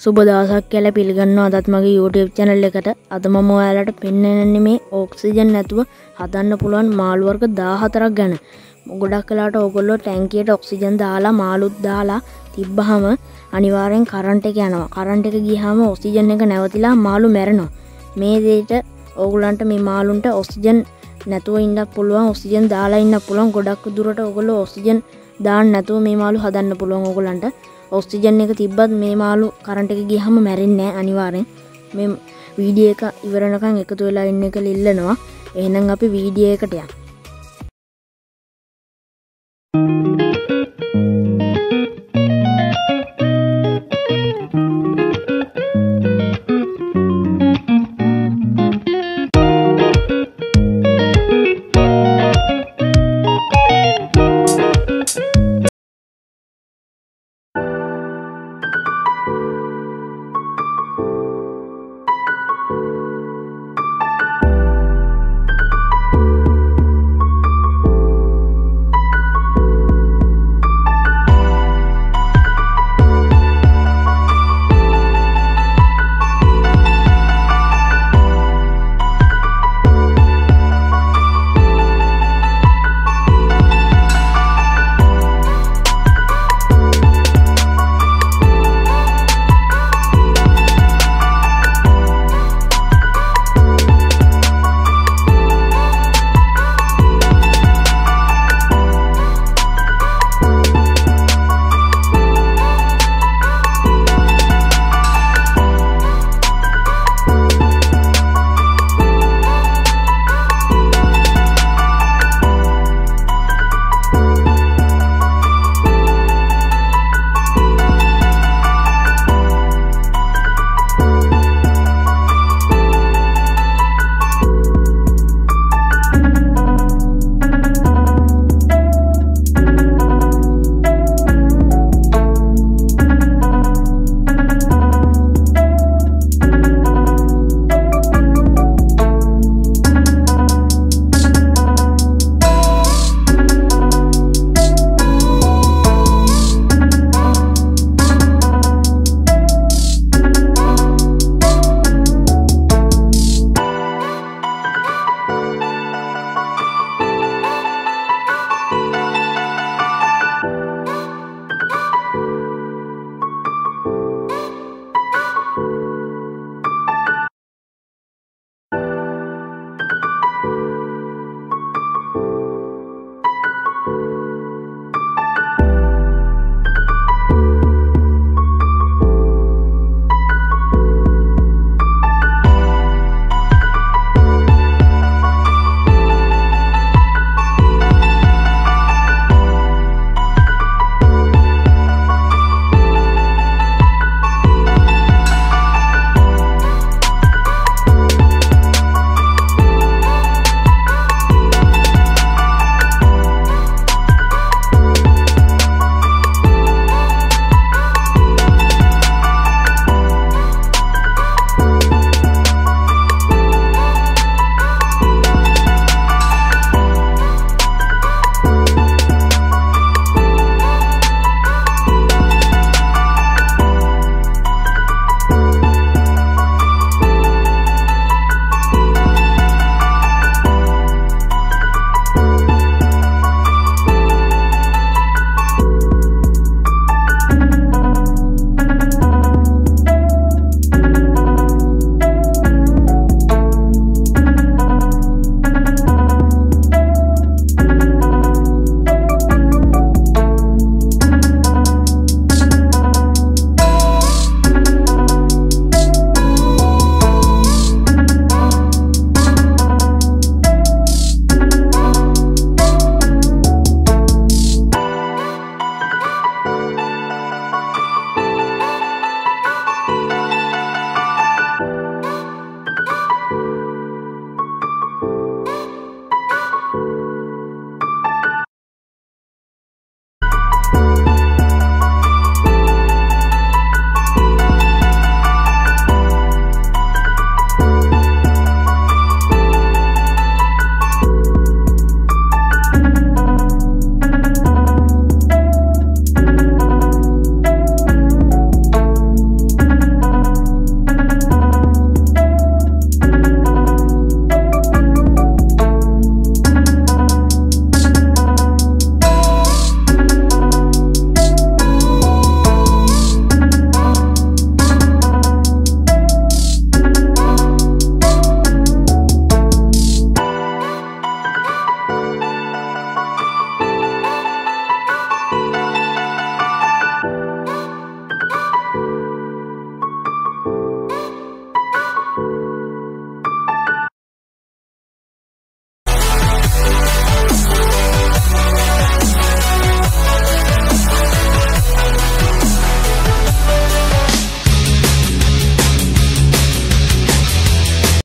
සුබ දවසක් කියලා පිළිගන්නවා අදත් මගේ YouTube channel එකට. අද මම ඔයාලට පෙන්වන්නේ මේ ඔක්සිජන් නැතුව හදන්න පුළුවන් මාළු වර්ග 14ක් ගැන. ගොඩක් වෙලාවට ඕගොල්ලෝ ටැංකියට ඔක්සිජන් දාලා මාළුත් දාලා තිබ්බහම අනිවාර්යෙන් කරන්ට් එක යනවා. කරන්ට් එක ගියාම ඔක්සිජන් එක නැවතිලා මාළු මැරෙනවා. මේ දෙයට ඕගොල්ලන්ට මේ මාළුන්ට ඔක්සිජන් නැතුව ඉන්න පුළුවන් ඔක්සිජන් දාලා ඉන්න පුළුවන් ගොඩක් දුරට ඔයගොල්ලෝ ඔක්සිජන් දාන්න නැතුව මේ මාළු හදන්න පුළුවන් ඕගොල්ලන්ට ඔක්සිජන් එක තිබ්බත් මේ මාළු කරන්ට එක ගියහම මැරෙන්නේ අනිවාරෙන් මේ වීඩිය එක ඉවරණකං එකතු වෙලා ඉන්න එක ලිල්ලනවා. එහෙනම් අපි වීඩිය එකට යන්න